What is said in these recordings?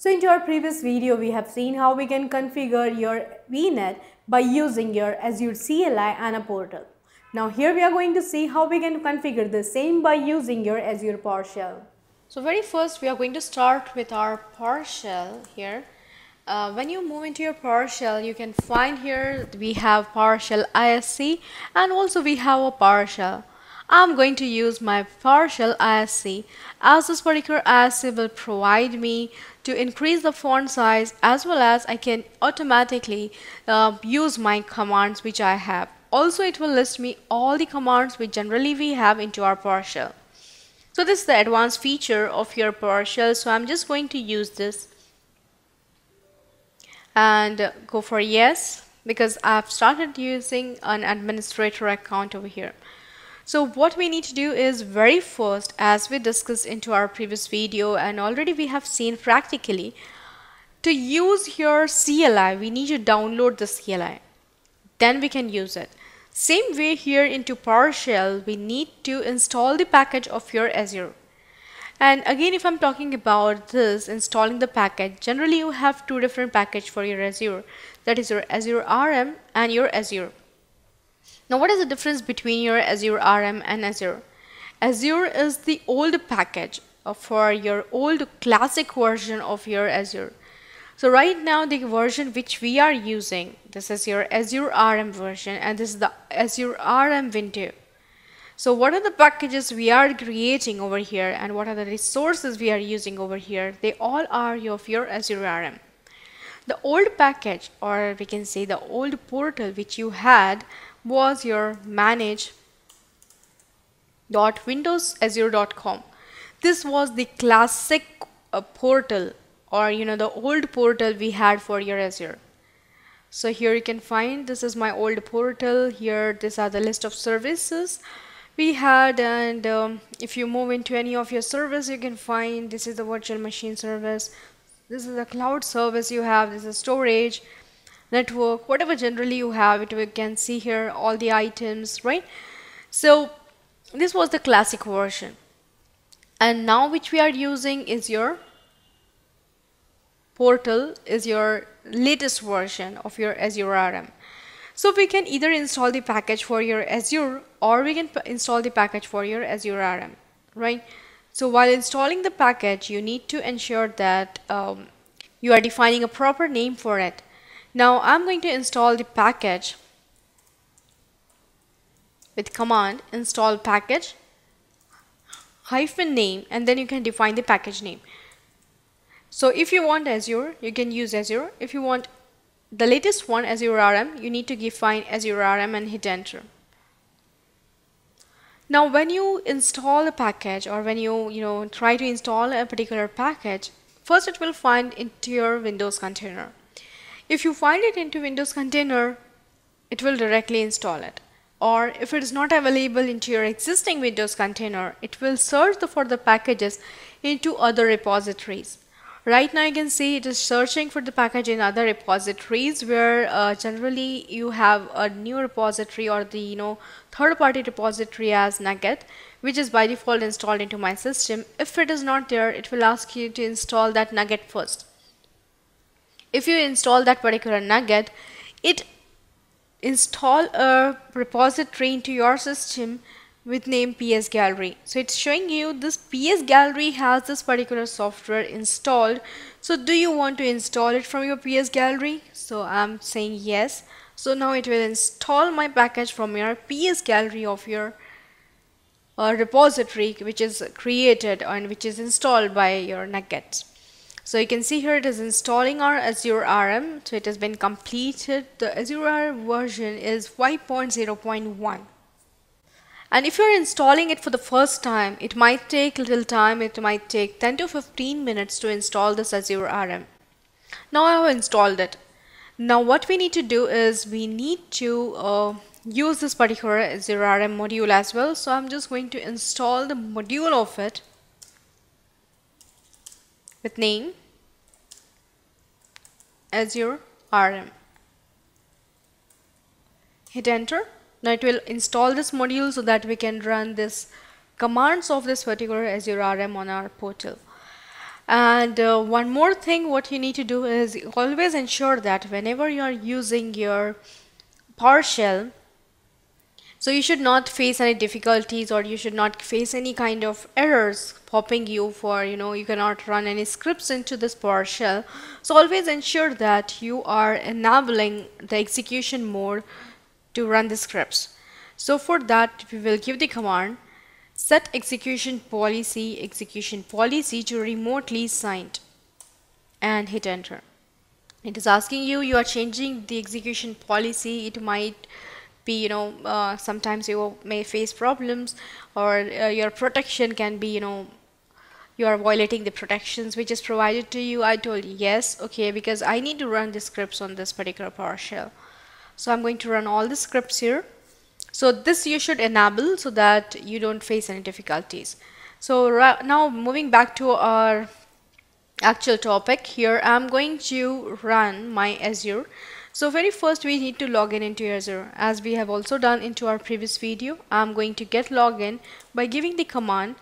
So into our previous video, we have seen how we can configure your VNet by using your Azure CLI and a portal. Now here we are going to see how we can configure the same by using your Azure PowerShell. So very first we are going to start with our PowerShell here. Uh, when you move into your PowerShell, you can find here we have PowerShell ISE and also we have a PowerShell. I'm going to use my PowerShell ISE as this particular ISE will provide me to increase the font size as well as I can automatically uh, use my commands which I have. Also it will list me all the commands which generally we have into our PowerShell. So this is the advanced feature of your PowerShell so I'm just going to use this and go for yes because I've started using an administrator account over here. So what we need to do is very first as we discussed into our previous video and already we have seen practically to use your CLI we need to download the CLI then we can use it. Same way here into PowerShell we need to install the package of your Azure. And again if I'm talking about this installing the package generally you have two different package for your Azure that is your Azure RM and your Azure. Now what is the difference between your Azure RM and Azure? Azure is the old package for your old classic version of your Azure. So right now the version which we are using, this is your Azure RM version and this is the Azure RM window. So what are the packages we are creating over here and what are the resources we are using over here? They all are of your Azure RM. The old package or we can say the old portal which you had was your manage.windowsazure.com. This was the classic uh, portal or you know the old portal we had for your Azure. So here you can find this is my old portal. Here these are the list of services we had. And um, if you move into any of your service you can find this is the virtual machine service. This is the cloud service you have. This is storage network whatever generally you have it we can see here all the items right? So this was the classic version. And now which we are using is your portal is your latest version of your Azure RM so we can either install the package for your Azure or we can install the package for your Azure RM right? So while installing the package you need to ensure that um, you are defining a proper name for it now I'm going to install the package with command install package hyphen name and then you can define the package name. So if you want Azure, you can use Azure. If you want the latest one Azure RM, you need to define Azure RM and hit enter. Now when you install a package or when you you know try to install a particular package, first it will find into your Windows container. If you find it into Windows container, it will directly install it. Or if it is not available into your existing Windows container, it will search for the packages into other repositories. Right now you can see it is searching for the package in other repositories where uh, generally you have a new repository or the you know third-party repository as NuGet which is by default installed into my system. If it is not there, it will ask you to install that NuGet first if you install that particular NuGet it install a repository into your system with name PS Gallery. So it's showing you this PS Gallery has this particular software installed. So do you want to install it from your PS Gallery? So I'm saying yes. So now it will install my package from your PS Gallery of your uh, repository which is created and which is installed by your NuGet. So you can see here it is installing our Azure RM. So it has been completed. The Azure RM version is 5.0.1. And if you're installing it for the first time, it might take little time. It might take 10 to 15 minutes to install this Azure RM. Now I have installed it. Now what we need to do is we need to uh, use this particular Azure RM module as well. So I'm just going to install the module of it with name Azure RM. Hit enter. Now it will install this module so that we can run this commands of this particular Azure RM on our portal. and uh, one more thing what you need to do is always ensure that whenever you are using your PowerShell so you should not face any difficulties or you should not face any kind of errors popping you for you know you cannot run any scripts into this PowerShell. So always ensure that you are enabling the execution mode to run the scripts. So for that we will give the command set execution policy execution policy to remotely signed and hit enter. It is asking you you are changing the execution policy it might be you know uh, sometimes you may face problems or uh, your protection can be you know you are violating the protections which is provided to you. I told you yes okay because I need to run the scripts on this particular PowerShell so I'm going to run all the scripts here. So this you should enable so that you don't face any difficulties. So now moving back to our actual topic here I'm going to run my Azure so very first we need to log in into Azure as we have also done into our previous video. I'm going to get login by giving the command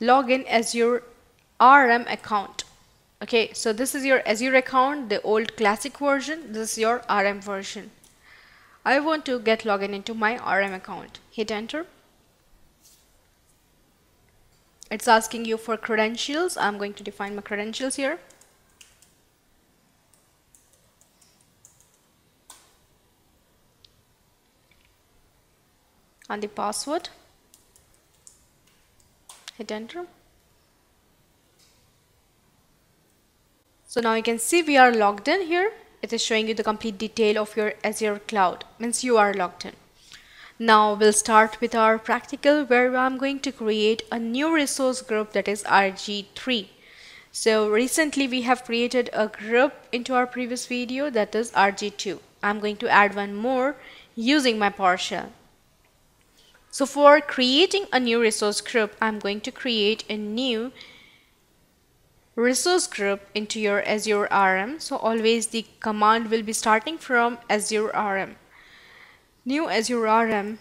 login Azure RM account. Okay, so this is your Azure account, the old classic version. This is your RM version. I want to get login into my RM account. Hit enter. It's asking you for credentials. I'm going to define my credentials here. On the password? Hit enter. So now you can see we are logged in here. It is showing you the complete detail of your Azure cloud. Means you are logged in. Now we'll start with our practical where I'm going to create a new resource group that is RG3 so recently we have created a group into our previous video that is RG2 I'm going to add one more using my PowerShell so for creating a new resource group, I'm going to create a new resource group into your Azure RM. So always the command will be starting from Azure RM. New Azure RM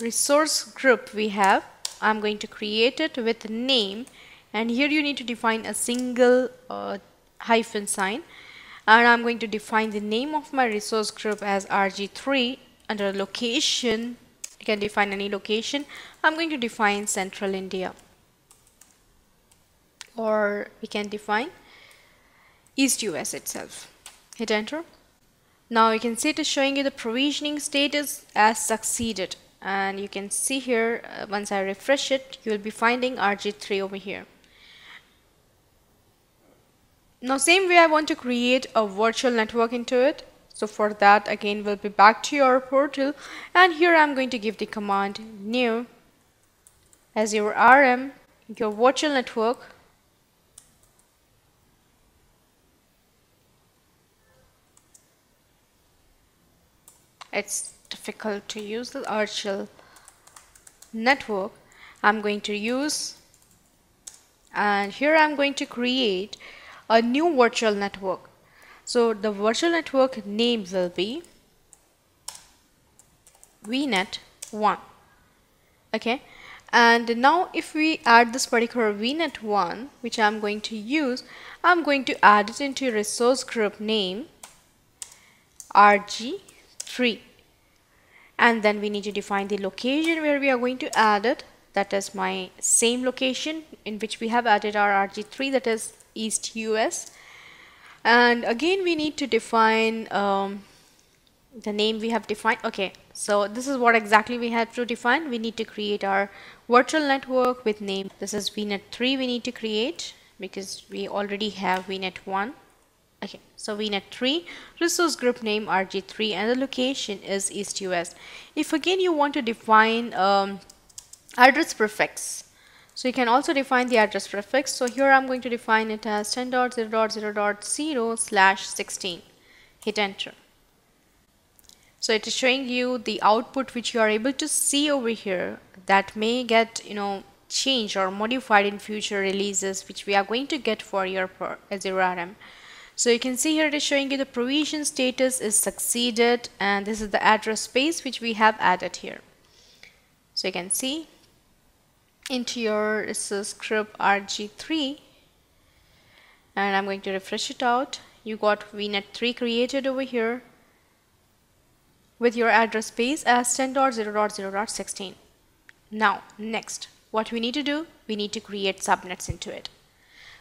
resource group we have. I'm going to create it with name and here you need to define a single uh, hyphen sign and I'm going to define the name of my resource group as RG3 under location you can define any location I'm going to define central India. Or we can define East US itself. Hit enter. Now you can see it is showing you the provisioning status as succeeded. And you can see here uh, once I refresh it you will be finding RG3 over here. Now same way I want to create a virtual network into it so for that again we'll be back to your portal. And here I'm going to give the command new Azure RM your virtual network. It's difficult to use the virtual network. I'm going to use and here I'm going to create a new virtual network so the virtual network name will be VNet1. Okay. And now if we add this particular VNet1, which I'm going to use, I'm going to add it into resource group name RG3. And then we need to define the location where we are going to add it. That is my same location in which we have added our RG3 that is East US and again we need to define um, the name we have defined. Okay so this is what exactly we have to define. We need to create our virtual network with name. This is vnet3 we need to create because we already have vnet1 okay so vnet3 resource group name rg3 and the location is east us if again you want to define um, address prefix so you can also define the address prefix. So here I'm going to define it as 10.0.0.0 slash 16. Hit enter. So it is showing you the output which you are able to see over here that may get, you know, changed or modified in future releases which we are going to get for your Azure RM. So you can see here it is showing you the provision status is succeeded and this is the address space which we have added here. So you can see into your script rg3 and I'm going to refresh it out. You got VNet 3 created over here with your address space as 10.0.0.16 now next what we need to do we need to create subnets into it.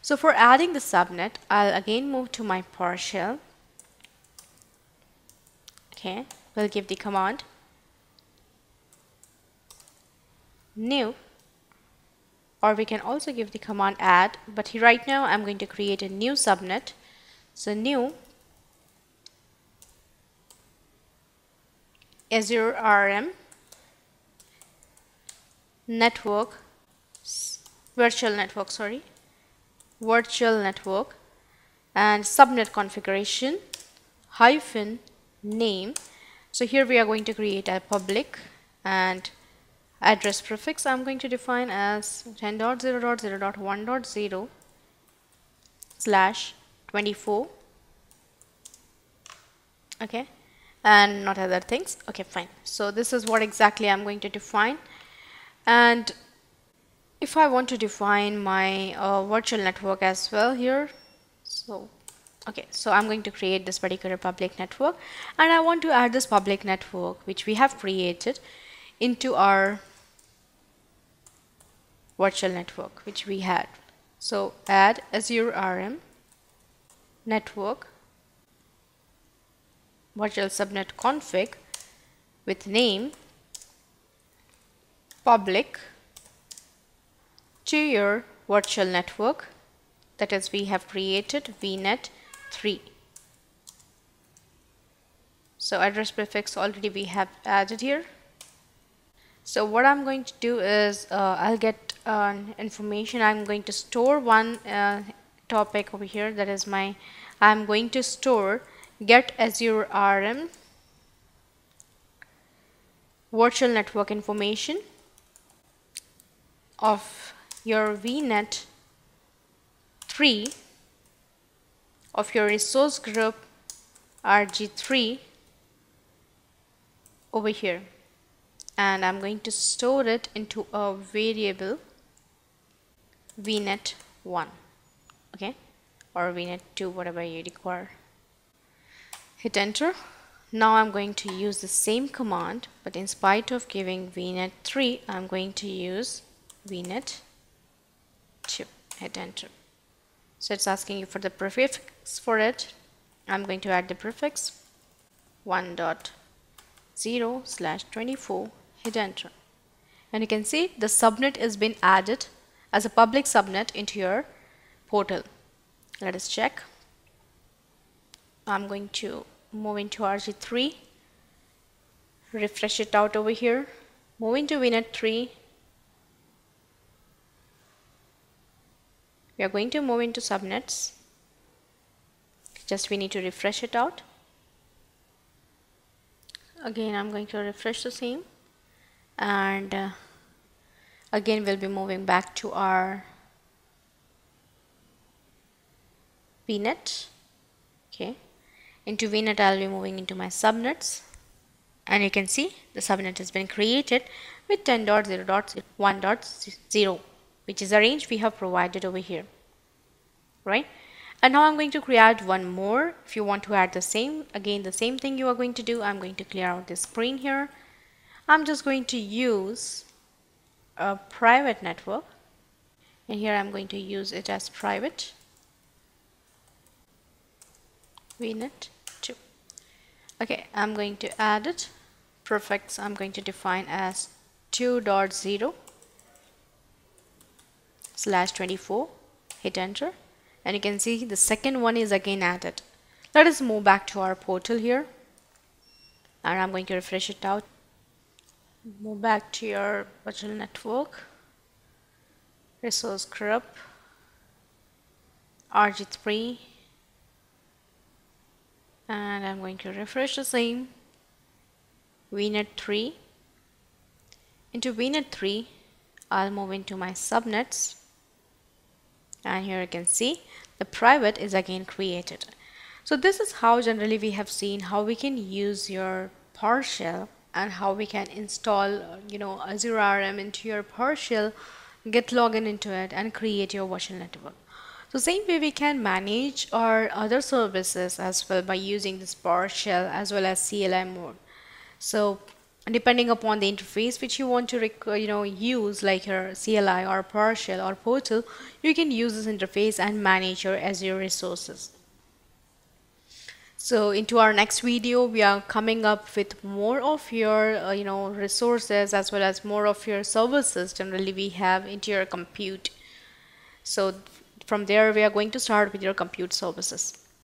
So for adding the subnet I'll again move to my PowerShell okay we'll give the command new or we can also give the command add but here right now I'm going to create a new subnet. So new Azure RM network virtual network sorry virtual network and subnet configuration hyphen name. So here we are going to create a public and address prefix I'm going to define as 10.0.0.1.0 slash 24 okay? And not other things. Okay fine. So this is what exactly I'm going to define. And if I want to define my uh, virtual network as well here so okay so I'm going to create this particular public network. And I want to add this public network which we have created into our virtual network which we had. So add Azure RM network virtual subnet config with name public to your virtual network. That is we have created vnet 3 so address prefix already we have added here. So what I'm going to do is uh, I'll get uh, information. I'm going to store one uh, topic over here. That is my I'm going to store get Azure RM virtual network information of your VNet 3 of your resource group RG3 over here. And I'm going to store it into a variable vnet1 okay? Or vnet2 whatever you require. Hit enter. Now I'm going to use the same command but in spite of giving vnet3 I'm going to use vnet2 hit enter. So it's asking you for the prefix for it. I'm going to add the prefix. 1.0 slash 24 hit enter. And you can see the subnet has been added as a public subnet into your portal. Let us check. I'm going to move into RG3 refresh it out over here. Move into VNet 3 we are going to move into subnets. Just we need to refresh it out. Again I'm going to refresh the same. And uh, again we'll be moving back to our VNet. Okay. Into VNet I'll be moving into my subnets. And you can see the subnet has been created with 10.0.1.0 which is the range we have provided over here. Right? And now I'm going to create one more. If you want to add the same again the same thing you are going to do I'm going to clear out the screen here. I'm just going to use a private network. And here I'm going to use it as private. Vnet 2 okay I'm going to add it. Prefix I'm going to define as 2.0 slash 24 hit enter. And you can see the second one is again added. Let us move back to our portal here. And I'm going to refresh it out move back to your virtual network. Resource group. RG3 and I'm going to refresh the same. VNet 3 into VNet 3 I'll move into my subnets. And here you can see the private is again created. So this is how generally we have seen how we can use your PowerShell and how we can install uh, you know Azure RM into your PowerShell get login into it and create your virtual network So same way we can manage our other services as well by using this PowerShell as well as CLI mode. So depending upon the interface which you want to you know use like your CLI or PowerShell or Portal, you can use this interface and manage your Azure resources. So into our next video, we are coming up with more of your, uh, you know, resources as well as more of your services generally we have into your compute. So from there, we are going to start with your compute services.